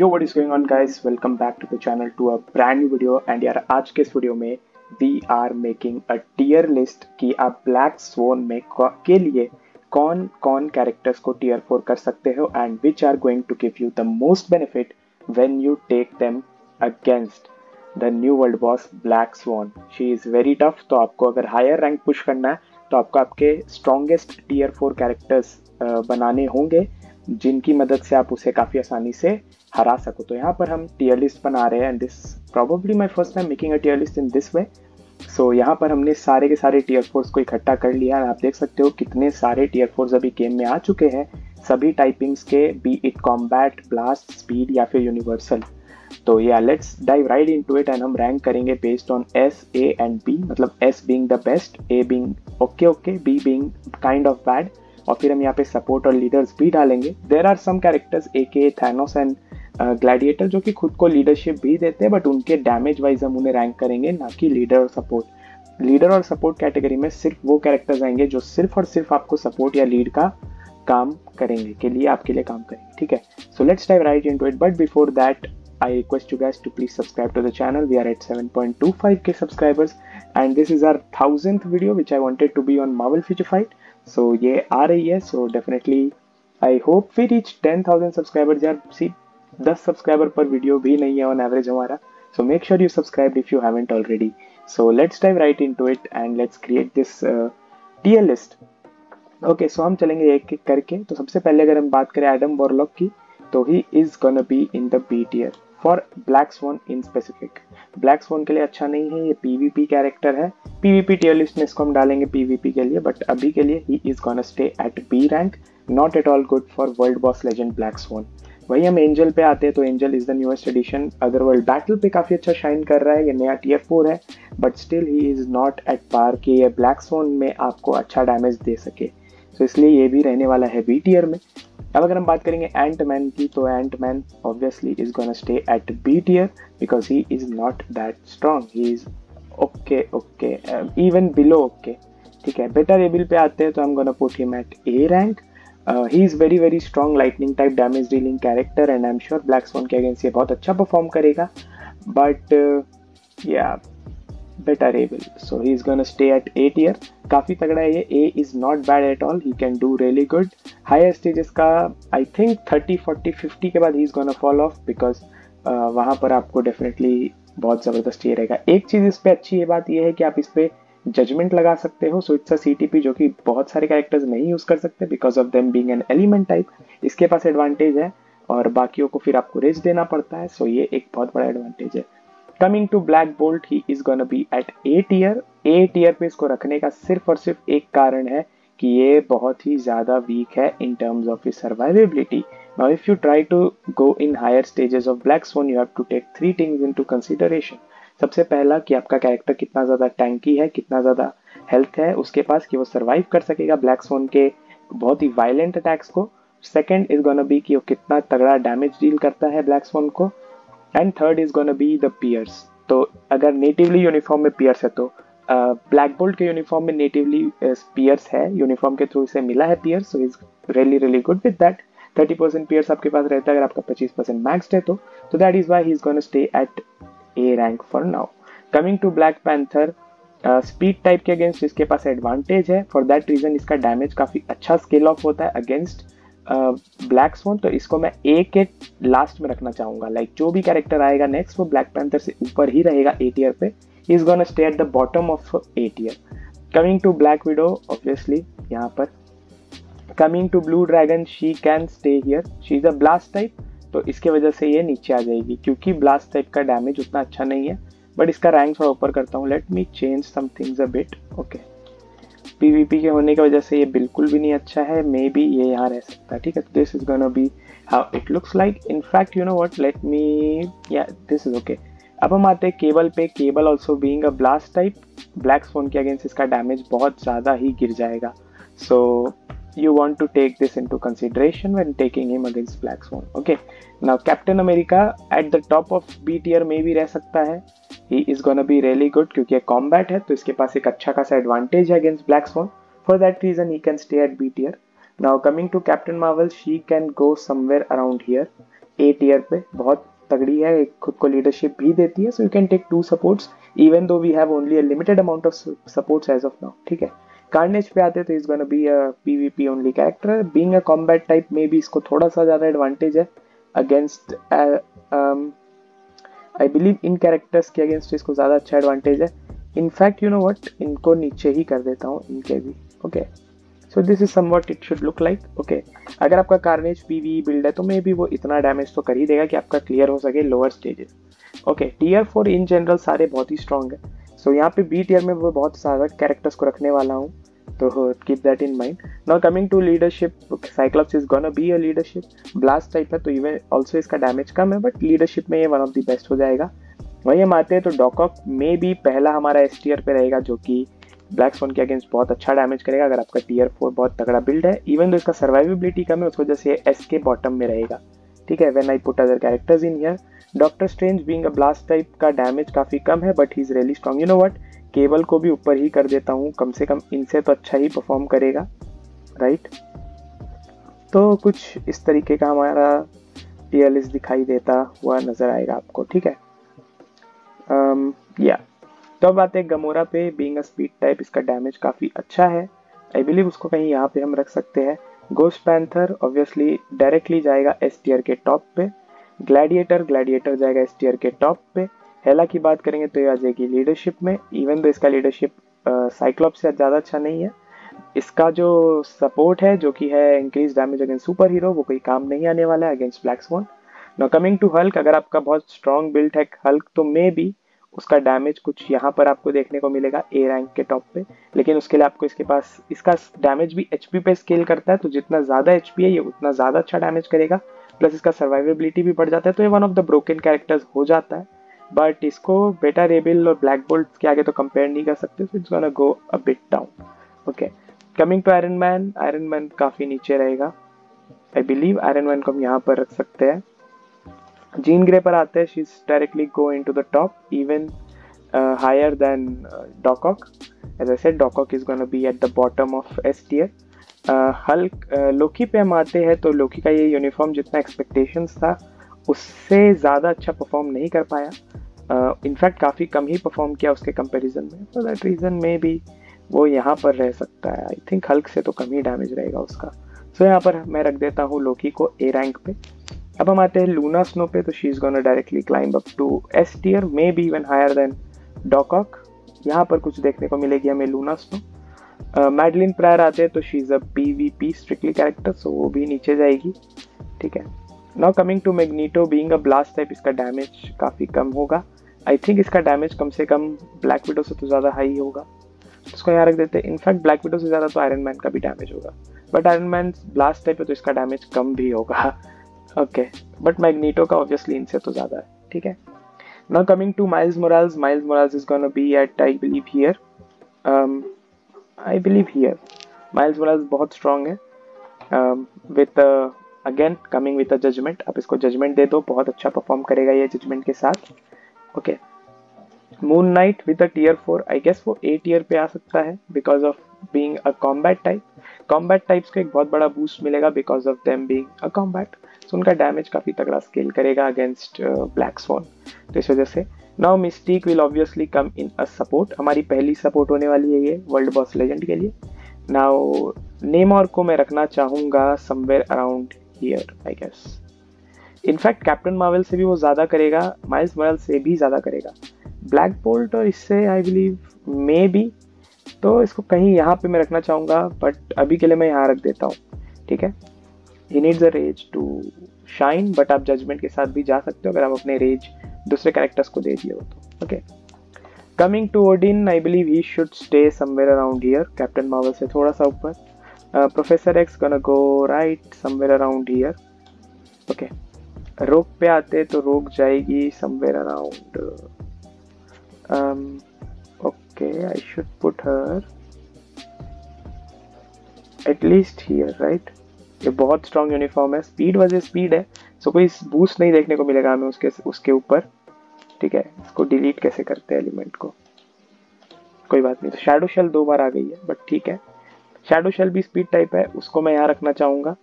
Yo what is going on guys welcome back to the channel to a brand new video and यार, आज के इस video में we are making a tier list कि आप black swan में के लिए कौन कौन कैरेक्टर्स को टीयर फोर कर सकते हो and which are going to give you the most benefit when you take them against the new world boss Black Swan she is very tough तो आपको अगर हायर रैंक पुश करना है तो आपको आपके स्ट्रॉन्गेस्ट टीयर फोर कैरेक्टर्स बनाने होंगे। जिनकी मदद से आप उसे काफ़ी आसानी से हरा सको। तो यहाँ पर हम टीयर लिस्ट बना रहे हैं and this probably my first time making a tier list in this way so यहाँ पर हमने सारे के सारे टीयर फोर्स को इकट्ठा कर लिया आप देख सकते हो कितने सारे टीयर फोर्स अभी गेम में आ चुके हैं। सभी टाइपिंग्स के be it combat blast speed या फिर यूनिवर्सल तो या let's dive right into it and हम रैंक करेंगे based on S A and B मतलब S being the best A being okay okay B being kind of bad और फिर हम यहाँ पे सपोर्ट और लीडर्स भी डालेंगे। देर आर सम कैरेक्टर्स ए के थैनोस एंड ग्लैडिएटर जो कि खुद को लीडरशिप भी देते हैं बट उनके डैमेज वाइज हम उन्हें रैंक करेंगे, ना कि लीडर और सपोर्ट लीडर और सपोर्ट कैटेगरी में सिर्फ़ वो कैरेक्टर्स आएँगे जो सिर्फ़ और सिर्फ़ आपको सपोर्ट या लीड का काम करेंगे, के लिए आपके लिए काम करेंगे, ठीक है? So let's dive right into it but before that I request you guys to please subscribe to the channel. We are at 7.25k subscribers and this is our thousandth video which I wanted to be on Marvel Future fight so ये आ रही है so definitely I hope we reach ten thousand subscriber यार सी दस subscriber पर video भी नहीं है ऑन एवरेज हमारा. So make sure you subscribe if you haven't already so let's dive right into it and let's create this tier list okay so हम चलेंगे एक एक करके. तो सबसे पहले अगर हम बात करें एडम बोरलॉक की तो he is gonna be in the B tier for Black Swan in specific. Black Swan के लिए अच्छा नहीं है, ये पीवीपी कैरेक्टर है। पीवीपी टीयर लिस्ट में इसको हम डालेंगे पीवीपी के लिए बट अभी के लिए he is gonna stay at B rank not at all good for world boss legend Black Swan वही हम एंजल पे आते हैं तो Angel is the newest addition अगर वर्ल्ड बैटल पे काफ़ी अच्छा शाइन कर रहा है, ये नया टी फोर है but still he is not at par कि ये ब्लैक सोन में आपको अच्छा डैमेज दे सके। तो so इसलिए ये भी रहने वाला है बी टीयर में। अब अगर हम बात करेंगे एंट मैन की तो Ant Man obviously is gonna stay at B tier because he is not that strong he is okay okay even below okay ठीक है बेटर एबिल पे आते हैं तो हम gonna put him at A rank he is very very strong lightning type damage dealing character and I am sure Black stone के against ये बहुत अच्छा परफॉर्म करेगा. बट या able so he is gonna stay at at year काफ़ी तगड़ा है ये. A is not bad at all he can do really good higher stages का I think thirty forty fifty के बाद he is gonna fall off because वहाँ पर आपको डेफिनेटली बहुत ज़बरदस्त ये रहेगा. एक चीज़ इस पर अच्छी ये बात ये है कि आप इस पर जजमेंट लगा सकते हो. सो इट्स अ सी जो कि बहुत सारे कैरेक्टर्स नहीं यूज़ कर सकते because of them being an element type इसके पास एडवांटेज है और बाकियों को फिर आपको रेज देना पड़ता है. सो so, ये एक बहुत बड़ा एडवांटेज है. Coming to Black Bolt he is gonna be at A tier A tier पे इसको रखने का सिर्फ़ और सिर्फ़ एक कारण है कि ये बहुत ही ज़्यादा वीक है in terms of survivability now if you try to go in higher stages of Black Swan you have to take three things into consideration सबसे पहला कि आपका कैरेक्टर कितना ज़्यादा टैंकी है, कितना ज़्यादा हेल्थ है, उसके पास कि वो सर्वाइव कर सकेगा ब्लैक सोन के बहुत ही वायलेंट अटैक्स को. सेकेंड इज़ गोना बी कि वो कितना तगड़ा डैमेज डील करता है ब्लैक सोन को. And third is gonna be the pierce तो अगर नेटिवली यूनिफॉर्म में पियर्स है तो ब्लैक बोल्ट के यूनिफॉर्म में नेटिवली पियर्स है। यूनिफॉर्म के थ्रू इसे मिला है pierce so is really really good with that thirty percent pierce आपके पास रहता है, अगर आपका पच्चीस परसेंट मैक्सड है तो। That is why he is gonna stay at A rank for now coming to Black Panther speed type के अगेंस्ट इसके पास एडवांटेज है। फॉर दैट रीजन इसका डैमेज काफ़ी अच्छा स्केल ऑफ़ होता है अगेंस्ट ब्लैक स्टोन तो इसको मैं ए के लास्ट में रखना चाहूँगा। लाइक like, जो भी कैरेक्टर आएगा नेक्स्ट वो ब्लैक पैंथर से ऊपर ही रहेगा ए टीयर पे। Is gone stay at the bottom of A tier coming to Black Widow obviously यहाँ पर। Coming to Blue Dragon she can stay here she is a blast type तो इसके वजह से ये नीचे आ जाएगी क्योंकि ब्लास्ट टाइप का डैमेज उतना अच्छा नहीं है। बट इसका रैंक थोड़ा ऊपर करता हूँ। Let me change some things a bit okay PVP के होने की वजह से ये बिल्कुल भी नहीं अच्छा है मे बी ये यहाँ रह सकता है, ठीक है? This is gonna be how it looks like in fact you know what let me yeah this is okay अब हम आते हैं केबल पे. Cable also being a blast type Black phone के अगेंस्ट इसका डैमेज बहुत ज़्यादा ही गिर जाएगा. सो you want to take this into consideration when taking him against black swan okay? Now, captain america at the top of b tier में भी रह सकता है. He is gonna be really good क्योंकि combat है तो इसके पास एक अच्छा खासा advantage है against black swan. For that reason, he can stay at b tier. Now, coming to captain marvel, she can go somewhere around here A tier पे. बहुत तगड़ी है खुद को लीडरशिप भी देती है so you can take two supports even though we have only a limited amount of supports as of now ठीक है? कार्नेज पे आते तो is gonna be a PVP only character being a combat type में भी इसको थोड़ा सा ज़्यादा एडवांटेज है against I believe in characters के अगेंस्ट इसको ज़्यादा अच्छा एडवांटेज है। इनफैक्ट यू नो वट इनको नीचे ही कर देता हूँ इनके भी। Okay so this is somewhat it should look like okay अगर आपका कार्नेज पी वी बिल्ड है तो मे भी वो इतना डैमेज तो कर ही देगा कि आपका क्लियर हो सके lower stages okay tier four in general सारे बहुत ही स्ट्रॉन्ग है। सो so, यहाँ पे बी टीयर में वो बहुत सारा कैरेक्टर्स को रखने वाला हूँ। तो keep that in mind now coming to leadership Cyclops is gonna be a leadership blast type है तो इवन ऑल्सो इसका डैमेज कम है बट लीडरशिप में ये वन ऑफ़ द बेस्ट हो जाएगा। वही हम आते हैं तो डॉकॉक में भी पहला हमारा एस टीयर पे रहेगा, जो कि ब्लैक स्टोन के अगेंस्ट बहुत अच्छा डैमेज करेगा, अगर आपका टीयर फोर बहुत तगड़ा बिल्ड है। इवन तो इसका सर्वाइवेबिलिटी कम है उस वजह से एस के बॉटम में रहेगा। ठीक है when I put other characters in here Doctor Strange being a blast type का डैमेज काफ़ी कम है but he is really strong you know what Cable को भी ऊपर ही कर देता हूँ। कम से कम इनसे तो अच्छा ही परफॉर्म करेगा राइट तो कुछ इस तरीके का हमारा टीयर दिखाई देता हुआ नज़र आएगा आपको ठीक है? या um, तो अब आते हैं गमोरा पे। बीइंग अ स्पीड टाइप इसका डैमेज काफ़ी अच्छा है। आई बिलीव उसको कहीं यहाँ पे हम रख सकते हैं। गोस्ट पैंथर ऑब्वियसली डायरेक्टली जाएगा एस टीयर के टॉप पे। ग्लैडिएटर ग्लैडिएटर जाएगा एस टीयर के टॉप पे। हेला की बात करेंगे तो ये आ जाएगी लीडरशिप में इवन दो इसका लीडरशिप साइक्लॉप से ज़्यादा अच्छा नहीं है, इसका जो सपोर्ट है, जो कि है increase damage against super hero वो कोई काम नहीं आने वाला है against Black Swan no coming to Hulk अगर आपका बहुत स्ट्रॉन्ग बिल्ड है हल्क तो मे बी उसका डैमेज कुछ यहाँ पर आपको देखने को मिलेगा ए रैंक के टॉप पे, लेकिन उसके लिए आपको इसके पास, इसका डैमेज भी एचपी पे स्केल करता है तो जितना ज़्यादा एचपी है, ये उतना ज़्यादा अच्छा डैमेज करेगा प्लस इसका सर्वाइवेबिलिटी भी बढ़ जाता है तो ये one of the broken characters हो जाता है। बट इसको बेटा रेबिल और ब्लैक बोल्ट के आगे तो कंपेयर नहीं कर सकते it's gonna go a bit down okay coming to Iron Man Iron Man काफ़ी नीचे रहेगा. आई बिलीव आयरन मैन को हम यहाँ पर रख सकते हैं. जीन ग्रे पर आते हैं she is directly go into the top even higher than Doc Ock as I said Doc Ock is gonna be at the bottom of S tier Hulk Loki पे हम आते हैं तो लोकी का ये यूनिफॉर्म जितना एक्सपेक्टेशंस था, उससे ज़्यादा अच्छा परफॉर्म नहीं कर पाया. इनफैक्ट uh, काफ़ी कम ही परफॉर्म किया उसके कंपैरिजन में। फॉर दैट रीज़न में भी वो यहाँ पर रह सकता है। आई थिंक हल्क से तो कम ही डैमेज रहेगा उसका। सो so, यहाँ पर मैं रख देता हूँ लोकी को ए रैंक पे। अब हम आते हैं लूना स्नो पे तो she is gonna directly climb up to S tier maybe even higher than Doc Ock यहाँ पर कुछ देखने को मिलेगी हमें लूना स्नो मैडलिन प्रायर आते हैं तो she is a P V P strictly character so वो भी नीचे जाएगी। ठीक है। Now coming to Magneto being a blast type इसका डैमेज काफ़ी कम होगा। आई थिंक इसका डैमेज कम से कम ब्लैक विडो से तो ज़्यादा हाई होगा। उसको यहाँ रख देते हैं। इनफैक्ट ब्लैक विडो से ज़्यादा तो आयरन मैन का भी डैमेज होगा। But Iron Man blast type है तो इसका डैमेज कम भी होगा। ओके बट मैग्नीटो का ऑब्वियसली इनसे तो ज़्यादा है। ठीक है? Now coming to Miles Morales Miles Morales is gonna be at I believe here I believe here Miles Morales बहुत स्ट्रॉन्ग है। With again coming with a judgment आप इसको जजमेंट दे दो। बहुत अच्छा परफॉर्म करेगा ये जजमेंट के साथ। Okay Moon Knight with a tier four I guess वो ए टीयर पे आ सकता है because of being a combat type combat types को एक बहुत बड़ा बूस्ट मिलेगा because of them being a combat so उनका डैमेज काफ़ी तगड़ा स्केल करेगा अगेंस्ट ब्लैक स्वॉन तो इस वजह से now Mystique will obviously come in a support हमारी पहली सपोर्ट होने वाली है ये वर्ल्ड बॉस लेजेंड के लिए. नाउ नेम और को मैं रखना चाहूँगा somewhere around here I guess in fact Captain Marvel से भी वो ज़्यादा करेगा, माइल्स मॉरल से भी ज़्यादा करेगा। ब्लैक बोल्ट और इससे आई बिलीव मे बी तो इसको कहीं यहाँ पे मैं रखना चाहूँगा बट अभी के लिए मैं यहाँ रख देता हूँ, ठीक है? He needs a rage to shine but आप जजमेंट के साथ भी जा सकते हो, अगर आप अपने रेज दूसरे कैरेक्टर्स को दे दिए हो तो okay coming to Odin I believe he should stay somewhere around here Captain Marvel से थोड़ा सा ऊपर Professor X gonna go right somewhere around here okay Rogue पे आते तो रोक जाएगी somewhere around okay I should put her at least here right ये बहुत स्ट्रॉन्ग यूनिफॉर्म है। स्पीड वजह स्पीड है। सो so, कोई बूस्ट नहीं देखने को मिलेगा हमें उसके उसके ऊपर। ठीक है? इसको डिलीट कैसे करते हैं एलिमेंट को? कोई बात नहीं। तो शेल दो बार आ गई है बट ठीक है। शेडो शेल भी स्पीड टाइप है। उसको मैं यहाँ रखना चाहूँगा।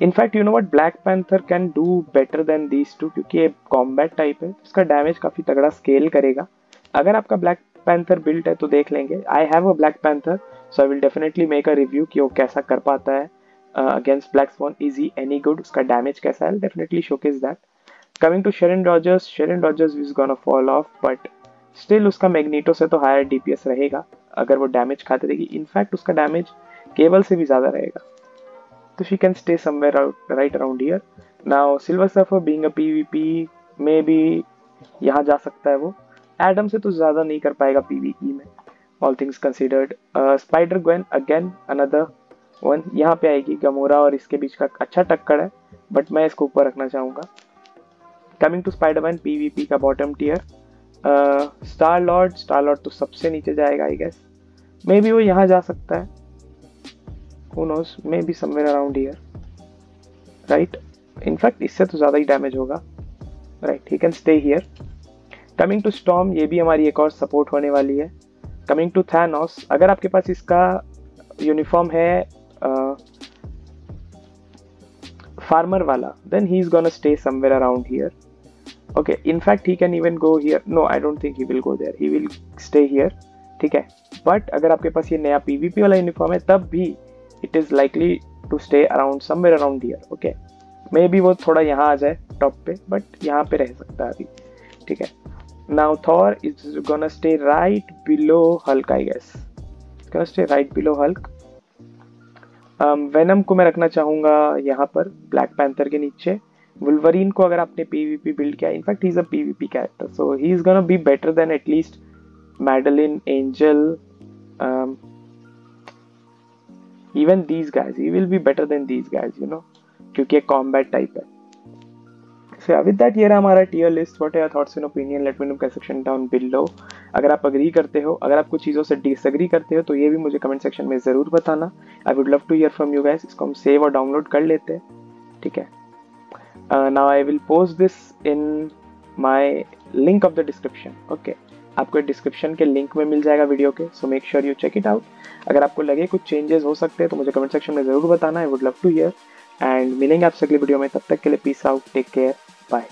In fact you know what Black Panther can do better than these two क्योंकि ये कॉम्बैट टाइप है, इसका डैमेज काफ़ी तगड़ा स्केल करेगा। अगर आपका ब्लैक पैंथर बिल्ट है तो देख लेंगे। I have a Black Panther so I will definitely make a review कि वो कैसा कर पाता है against Black Swan is he any good उसका डैमेज कैसा है? Definitely showcase that coming to Sharon Rogers Sharon Rogers is gonna fall off but still उसका मैग्नीटो से तो हायर डीपीएस रहेगा, अगर वो डैमेज खाते रहेगी इनफैक्ट उसका डैमेज केबल से भी ज़्यादा रहेगा। तो she can stay somewhere right around here now Silver Surfer being a PVP में भी यहाँ जा सकता है वो। एडम से तो ज़्यादा नहीं कर पाएगा पीवीई में। All things considered Spider Gwen again another one यहाँ पे आएगी गमोरा और इसके बीच का अच्छा टक्कर है बट मैं इसको ऊपर रखना चाहूँगा। Coming to Spider Man PVP का bottom tier Star Lord Star Lord तो सबसे नीचे जाएगा आई गेस मे बी वो यहाँ जा सकता है। Who maybe somewhere around here. Right? In fact, इससे तो ज़्यादा ही डैमेज होगा। Right he can stay here coming to Storm ये भी हमारी एक और सपोर्ट होने वाली है। कमिंग टू थैनोस अगर आपके पास इसका यूनिफॉर्म है फार्मर वाला then he is gonna stay somewhere around here okay in fact he can even go here no I don't think he will go there he will stay here ठीक है? But अगर आपके पास ये नया PVP वाला uniform है, तब भी it is likely to stay around somewhere around here okay maybe B वो थोड़ा यहाँ आ जाए टॉप पे बट यहाँ पे रह सकता है अभी, ठीक है? Now Thor is gonna stay right below Hulk I guess gonna stay right below Hulk Venom को मैं रखना चाहूँगा यहाँ पर ब्लैक पैंथर के नीचे. वुलवरीन को अगर आपने पीवीपी बिल्ड किया in fact he is a PVP character so he is gonna be better than at least Madeline Angel even these guys he will be better than these guys you know क्योंकि एक combat type है। So with that ये रहा हमारा tier list what are thoughts in opinion let me know comment section down below अगर आप agree करते हो, अगर आप कुछ चीज़ों से डिसअग्री करते हो तो ये भी मुझे कमेंट सेक्शन में ज़रूर बताना। I would love to hear from you guys इसको हम सेव और डाउनलोड कर लेते हैं। ठीक है? Now I will post this in my link of the description okay आपको डिस्क्रिप्शन के लिंक में मिल जाएगा वीडियो के so make sure you check it out अगर आपको लगे कुछ चेंजेस हो सकते हैं तो मुझे कमेंट सेक्शन में ज़रूर बताना I would love to hear and मिलेंगे आपसे अगली वीडियो में, तब तक के लिए peace out take care bye